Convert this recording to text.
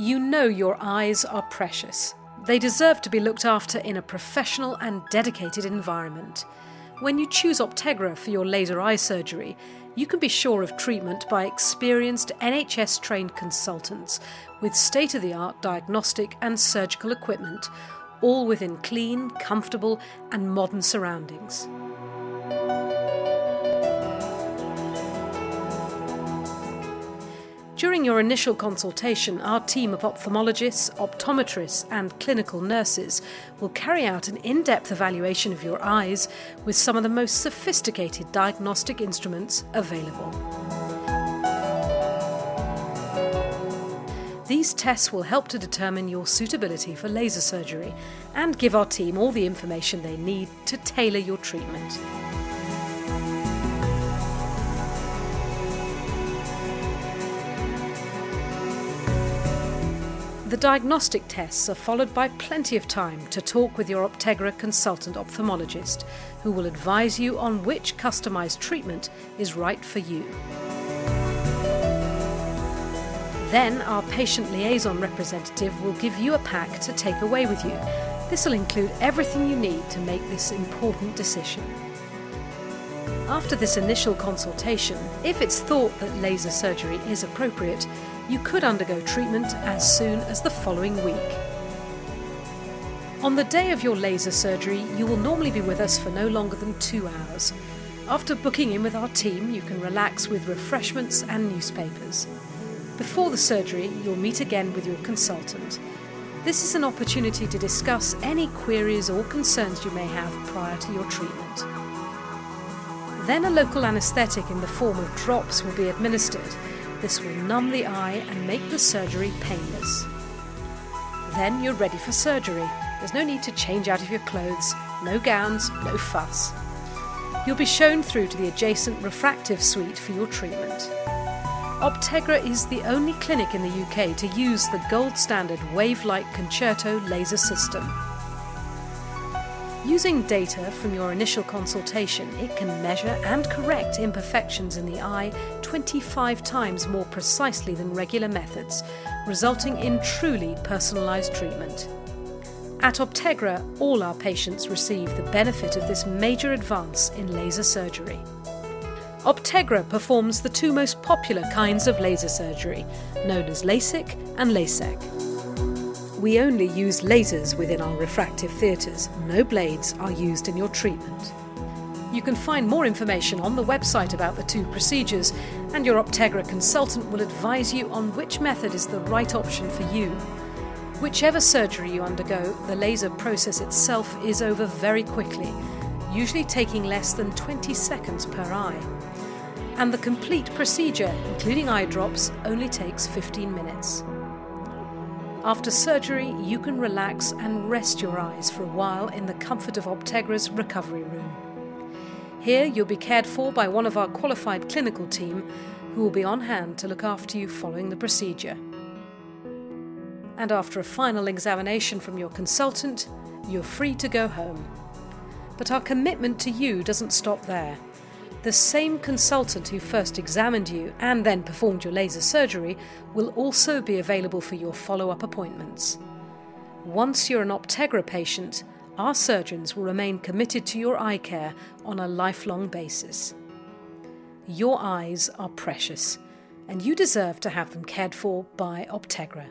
You know your eyes are precious. They deserve to be looked after in a professional and dedicated environment. When you choose Optegra for your laser eye surgery, you can be sure of treatment by experienced NHS trained consultants with state of the art diagnostic and surgical equipment, all within clean, comfortable, and modern surroundings. During your initial consultation, our team of ophthalmologists, optometrists, and clinical nurses will carry out an in depth evaluation of your eyes with some of the most sophisticated diagnostic instruments available. These tests will help to determine your suitability for laser surgery and give our team all the information they need to tailor your treatment. The diagnostic tests are followed by plenty of time to talk with your Optegra consultant ophthalmologist, who will advise you on which customised treatment is right for you. Then, our patient liaison representative will give you a pack to take away with you. This will include everything you need to make this important decision. After this initial consultation, if it's thought that laser surgery is appropriate, you could undergo treatment as soon as the following week. On the day of your laser surgery, you will normally be with us for no longer than two hours. After booking in with our team, you can relax with refreshments and newspapers. Before the surgery, you'll meet again with your consultant. This is an opportunity to discuss any queries or concerns you may have prior to your treatment. Then a local anaesthetic in the form of drops will be administered this will numb the eye and make the surgery painless. Then you're ready for surgery. There's no need to change out of your clothes, no gowns, no fuss. You'll be shown through to the adjacent refractive suite for your treatment. Optegra is the only clinic in the UK to use the gold standard Wavelight Concerto laser system. Using data from your initial consultation, it can measure and correct imperfections in the eye 25 times more precisely than regular methods, resulting in truly personalised treatment. At Optegra, all our patients receive the benefit of this major advance in laser surgery. Optegra performs the two most popular kinds of laser surgery, known as LASIK and LASEK. We only use lasers within our refractive theatres. No blades are used in your treatment. You can find more information on the website about the two procedures, and your Optegra consultant will advise you on which method is the right option for you. Whichever surgery you undergo, the laser process itself is over very quickly, usually taking less than 20 seconds per eye. And the complete procedure, including eye drops, only takes 15 minutes. After surgery, you can relax and rest your eyes for a while in the comfort of Optegra's recovery room. Here, you'll be cared for by one of our qualified clinical team who will be on hand to look after you following the procedure. And after a final examination from your consultant, you're free to go home. But our commitment to you doesn't stop there the same consultant who first examined you and then performed your laser surgery will also be available for your follow up appointments. Once you're an Optegra patient, our surgeons will remain committed to your eye care on a lifelong basis. Your eyes are precious, and you deserve to have them cared for by Optegra.